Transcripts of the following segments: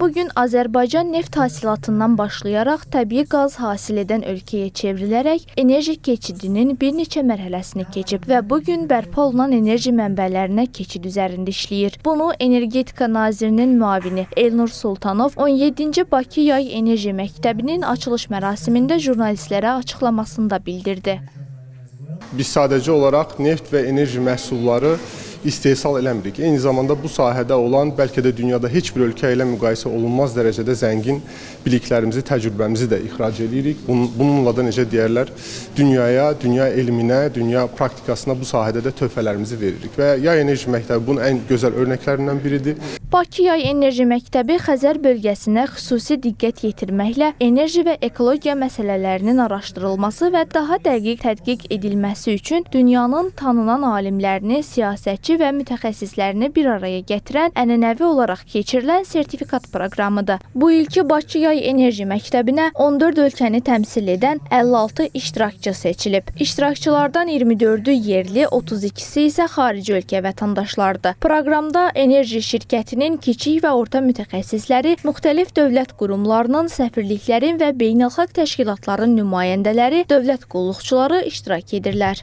Bu gün Azərbaycan neft hasilatından başlayaraq təbii qaz hasil edən ölkəyə çevrilərək enerji keçidinin bir neçə mərhələsini keçib və bu gün bərpa olunan enerji mənbələrinə keçid üzərində işləyir. Bunu Energetika Nazirinin müavini Elnur Sultanov 17-ci Bakı Yay Enerji Məktəbinin açılış mərasimində jurnalistlərə açıqlamasında bildirdi. Biz sadəcə olaraq neft və enerji məhsulları istehsal eləmirik. Eyni zamanda bu sahədə olan bəlkə də dünyada heç bir ölkə ilə müqayisə olunmaz dərəcədə zəngin biliklərimizi, təcrübəmizi də ixrac edirik. Bununla da necə deyərlər, dünyaya, dünya elminə, dünya praktikasına bu sahədə də töhfələrimizi veririk. Və Yay Enerji Məktəbi bunun ən gözəl örnəklərindən biridir. Bakı Yay Enerji Məktəbi Xəzər bölgəsinə xüsusi diqqət yetirməklə enerji və ekologiya məsələlərinin araşdırılması və daha dəqiq tədqiq edilməsi üçün dünyanın tanınan alimlərini, siyasətçi və mütəxəssislərini bir araya gətirən ənənəvi olaraq keçirilən sertifikat proqramıdır. Bu ilki Bakı Yay Enerji Məktəbinə 14 ölkəni təmsil edən 56 iştirakçı seçilib. İştirakçılardan 24-ü yerli, 32-si isə xarici ölkə vətəndaşlarıdır. Proqramda enerji şirkətinin kiçik və orta mütəxəssisləri, müxtəlif dövlət qurumlarının, səfirliklərin və beynəlxalq təşkilatların nümayəndələri, dövlət qulluqçuları iştirak edirlər.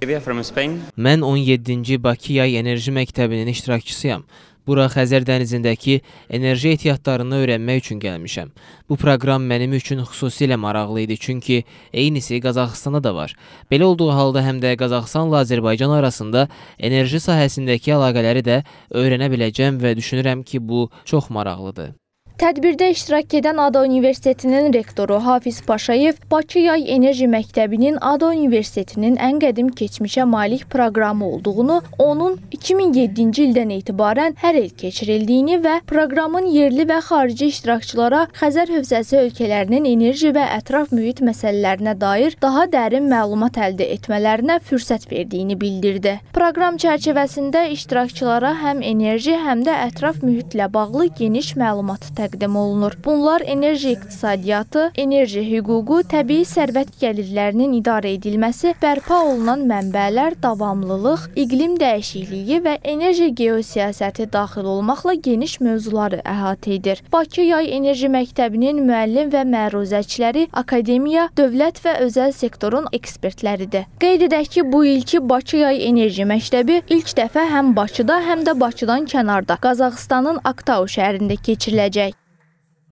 Mən 17-ci Bakı Yay Enerji məktəbinin iştirakçısıyam. Bura Xəzər dənizindəki enerji ehtiyatlarını öyrənmək üçün gəlmişəm. Bu proqram mənim üçün xüsusilə maraqlı idi, çünki eynisi Qazaxıstanda da var. Belə olduğu halda həm də Qazaxıstanla Azərbaycan arasında enerji sahəsindəki əlaqələri də öyrənə biləcəm və düşünürəm ki, bu çox maraqlıdır. Tədbirdə iştirak edən Ada Universitetinin rektoru Hafiz Paşayev Bakı Yay Enerji Məktəbinin Ada Universitetinin ən qədim keçmişə malik proqramı olduğunu, onun 2007-ci ildən etibarən hər il keçirildiyini və proqramın yerli və xarici iştirakçılara Xəzər hövzəsi ölkələrinin enerji və ətraf mühit məsələlərinə dair daha dərin məlumat əldə etmələrinə fürsət verdiyini bildirdi. Proqram çərçivəsində iştirakçılara həm enerji, həm də ətraf mühitlə bağlı geniş məlumat təqdim təqdim olunur. Bunlar enerji iqtisadiyyatı, enerji hüququ, təbii sərvət gəlirlərinin idarə edilməsi, bərpa olunan mənbələr, davamlılıq, iqlim dəyişikliyi və enerji geosiyasəti daxil olmaqla geniş mövzuları əhatə edir. Bakı Yay Enerji Məktəbinin müəllim və məruzəçiləri akademiya, dövlət və özəl sektorun ekspertləridir. Qeyd edək ki, bu ilki Bakı Yay Enerji Məktəbi ilk dəfə həm Bakıda, həm də Bakıdan kənarda Qazaxıstanın Aktau şəhərində keçiriləcək.